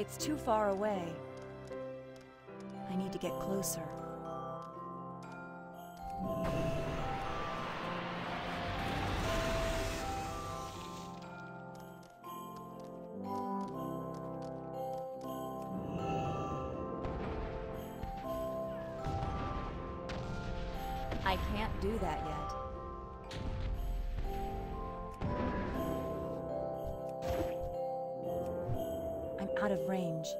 It's too far away. I need to get closer. I can't do that yet. Out of range.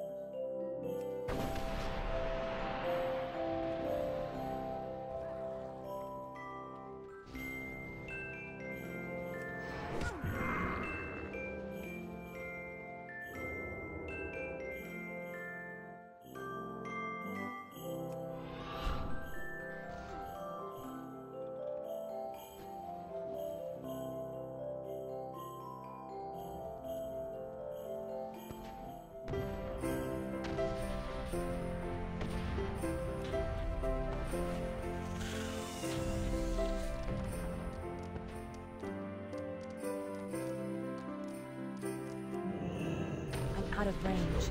Out of range.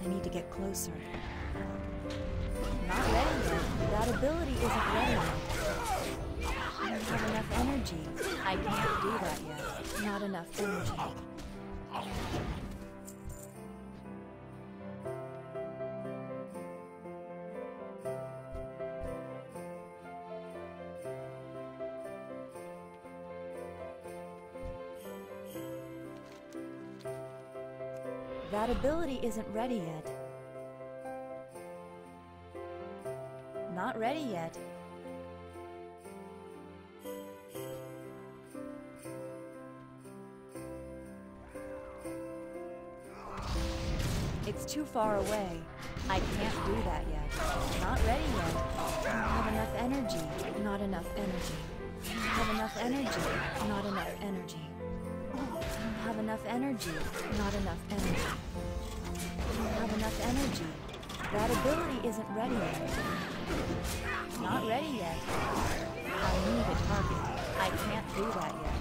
I need to get closer. Not ready yet. That ability isn't ready yet. I don't have enough energy. I can't do that yet. Not enough energy. That ability isn't ready yet. Not ready yet. It's too far away. I can't do that yet. Not ready yet. Have enough energy. Not enough energy. Have enough energy. Not enough energy. I don't have enough energy. Not enough energy. I don't have enough energy. That ability isn't ready yet. Not ready yet. I need a target. I can't do that yet.